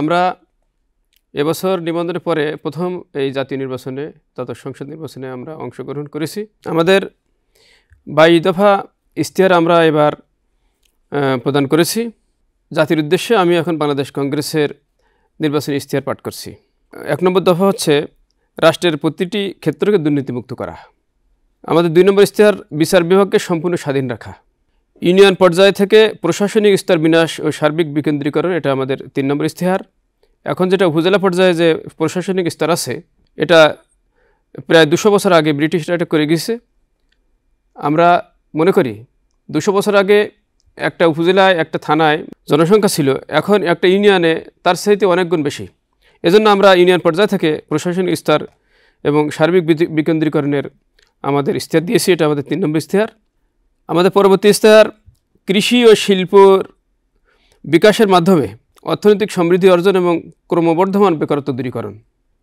আমরা এবছর নিবন্ধনের পরে প্রথম এই জাতীয় নির্বাচনে, তথা সংসদ নির্বাচনে আমরা অংশগ্রহণ করেছি। আমাদের বাই দফা ইশতেহার আমরা এবার প্রদান করেছি। জাতির উদ্দেশ্যে আমি এখন বাংলাদেশ কংগ্রেসের নির্বাচনী ইশতেহার পাঠ করছি। এক নম্বর দফা হচ্ছে রাষ্ট্রের প্রতিটি ক্ষেত্রকে দুর্নীতিমুক্ত করা। আমাদের দুই নম্বর ইশতেহার বিচার বিভাগকে সম্পূর্ণ স্বাধীন রাখা। ইউনিয়ন পর্যায় থেকে প্রশাসনিক স্তর বিনাশ ও সার্বিক বিকেন্দ্রীকরণ, এটা আমাদের তিন নম্বর ইশতেহার। এখন যেটা উপজেলা পর্যায়ে যে প্রশাসনিক স্তর আছে, এটা প্রায় দুশো বছর আগে ব্রিটিশরা এটা করে গিয়েছে। আমরা মনে করি দুশো বছর আগে একটা উপজেলায়, একটা থানায় জনসংখ্যা ছিল, এখন একটা ইউনিয়নে তার চাইতে অনেক গুণ বেশি। এজন্য আমরা ইউনিয়ন পর্যায় থেকে প্রশাসনিক স্তর এবং সার্বিক বিকেন্দ্রীকরণের আমাদের ইশতেহার দিয়েছি, এটা আমাদের তিন নম্বর ইশতেহার। আমাদের পরবর্তী ইশতেহার, কৃষি ও শিল্পর বিকাশের মাধ্যমে অর্থনৈতিক সমৃদ্ধি অর্জন এবং ক্রমবর্ধমান বেকারত্ব দূরীকরণ।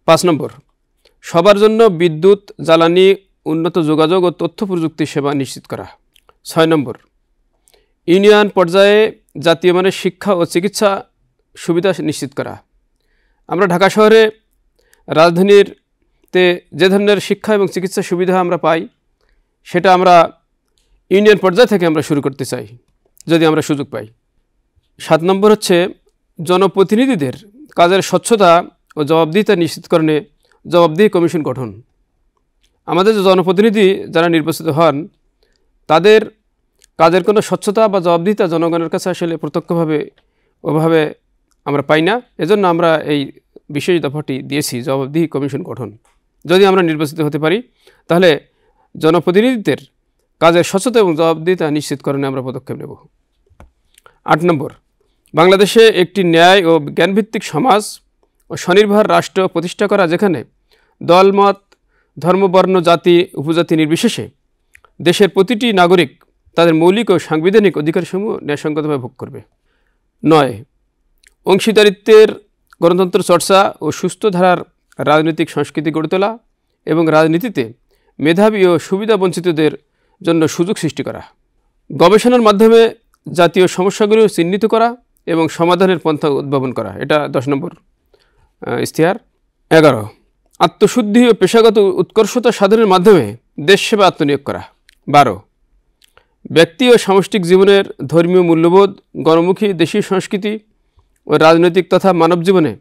পাঁচ নম্বর, সবার জন্য বিদ্যুৎ, জ্বালানি, উন্নত যোগাযোগ ও তথ্য প্রযুক্তি সেবা নিশ্চিত করা। ছয় নম্বর, ইউনিয়ন পর্যায়ে জাতীয় মানের শিক্ষা ও চিকিৎসা সুবিধা নিশ্চিত করা। আমরা ঢাকা শহরে রাজধানীরতে যে ধরনের শিক্ষা এবং চিকিৎসা সুবিধা আমরা পাই, সেটা আমরা ইউনিয়ন পর্যায় থেকে আমরা শুরু করতে চাই, যদি আমরা সুযোগ পাই। সাত নম্বর হচ্ছে জনপ্রতিনিধিদের কাজের স্বচ্ছতা ও জবাবদিহিতা নিশ্চিতকরণে জবাবদিহি কমিশন গঠন। আমাদের যে জনপ্রতিনিধি যারা নির্বাচিত হন, তাদের কাজের কোনো স্বচ্ছতা বা জবাবদিহিতা জনগণের কাছে আসলে প্রত্যক্ষভাবে ওভাবে আমরা পাই না। এজন্য আমরা এই বিশেষ দফাটি দিয়েছি, জবাবদিহি কমিশন গঠন। যদি আমরা নির্বাচিত হতে পারি, তাহলে জনপ্রতিনিধিদের কাজের স্বচ্ছতা এবং জবাবদিহিতা নিশ্চিতকরণে আমরা পদক্ষেপ নেব। আট নম্বর, বাংলাদেশে একটি ন্যায় ও জ্ঞানভিত্তিক সমাজ ও স্বনির্ভর রাষ্ট্র প্রতিষ্ঠা করা, যেখানে দলমত, ধর্মবর্ণ, জাতি, উপজাতি নির্বিশেষে দেশের প্রতিটি নাগরিক তাদের মৌলিক ও সাংবিধানিক অধিকারসমূহ ন্যায়সঙ্গতভাবে ভোগ করবে। নয়, অংশীদারিত্বের গণতন্ত্র চর্চা ও সুস্থ ধারার রাজনৈতিক সংস্কৃতি গড়ে তোলা এবং রাজনীতিতে মেধাবী ও সুবিধাবঞ্চিতদের জন্য সুযোগ সৃষ্টি করা গবেষণার মাধ্যমে জাতীয় সমস্যাগুলো চিহ্নিত করা এবং সমাধানের পন্থা উদ্ভাবন করা। এটা দশ নম্বর আহ, ইশতেহার। এগারো আত্মশুদ্ধি ও পেশাগত উৎকর্ষতা সাধনের মাধ্যমে দেশ সেবা আত্মনিয়োগ করা। বারো ব্যক্তি ও সামষ্টিক জীবনের ধর্মীয় মূল্যবোধ গণমুখী দেশীয় সংস্কৃতি ও রাজনৈতিক তথা মানব জীবনে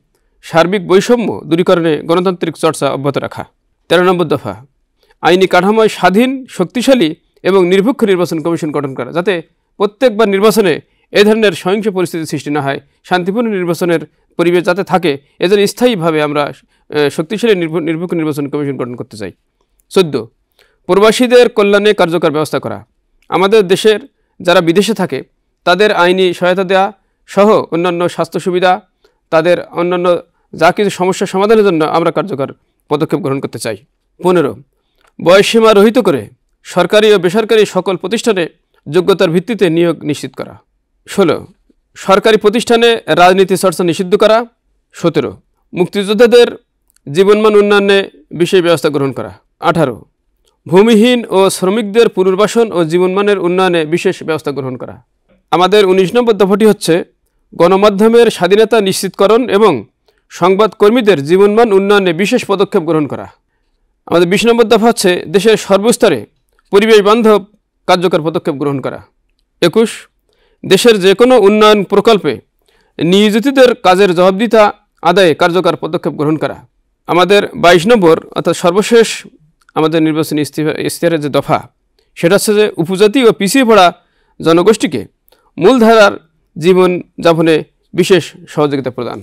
সার্বিক বৈষম্য দূরীকরণে গণতান্ত্রিক চর্চা অব্যাহত রাখা। তেরো নম্বর দফা আইনি কাঠামোয় স্বাধীন শক্তিশালী এবং নিরপেক্ষ নির্বাচন কমিশন গঠন করা, যাতে প্রত্যেকবার নির্বাচনে এ ধরনের সহিংস পরিস্থিতি সৃষ্টি না হয়, শান্তিপূর্ণ নির্বাচনের পরিবেশ যাতে থাকে এজন্য স্থায়ীভাবে আমরা শক্তিশালী নিরপেক্ষ নির্বাচন কমিশন গঠন করতে চাই। চোদ্দ, প্রবাসীদের কল্যাণে কার্যকর ব্যবস্থা করা। আমাদের দেশের যারা বিদেশে থাকে, তাদের আইনি সহায়তা দেওয়া সহ অন্যান্য স্বাস্থ্য সুবিধা, তাদের অন্যান্য যা কিছু সমস্যা সমাধানের জন্য আমরা কার্যকর পদক্ষেপ গ্রহণ করতে চাই। পনেরো, বয়সসীমা রহিত করে সরকারি ও বেসরকারি সকল প্রতিষ্ঠানে যোগ্যতার ভিত্তিতে নিয়োগ নিশ্চিত করা। ষোলো, সরকারি প্রতিষ্ঠানে রাজনীতি চর্চা নিষিদ্ধ করা। সতেরো, মুক্তিযোদ্ধাদের জীবনমান উন্নয়নে বিশেষ ব্যবস্থা গ্রহণ করা। আঠারো, ভূমিহীন ও শ্রমিকদের পুনর্বাসন ও জীবনমানের উন্নয়নে বিশেষ ব্যবস্থা গ্রহণ করা। আমাদের উনিশ নম্বর দফাটি হচ্ছে গণমাধ্যমের স্বাধীনতা নিশ্চিতকরণ এবং সংবাদকর্মীদের জীবনমান উন্নয়নে বিশেষ পদক্ষেপ গ্রহণ করা। আমাদের বিশ নম্বর দফা হচ্ছে দেশের সর্বস্তরে পরিবেশ বান্ধব কার্যকর পদক্ষেপ গ্রহণ করা। একুশ, দেশের যে কোনো উন্নয়ন প্রকল্পে নিয়োজিতদের কাজের জবাবদিহিতা আদায়ে কার্যকর পদক্ষেপ গ্রহণ করা। আমাদের বাইশ নম্বর, অর্থাৎ সর্বশেষ আমাদের নির্বাচনী ইস্তিফা ইশতেহারের যে দফা, সেটা হচ্ছে যে উপজাতি ও পিছিয়ে পড়া জনগোষ্ঠীকে মূলধারার জীবন যাপনে বিশেষ সহযোগিতা প্রদান।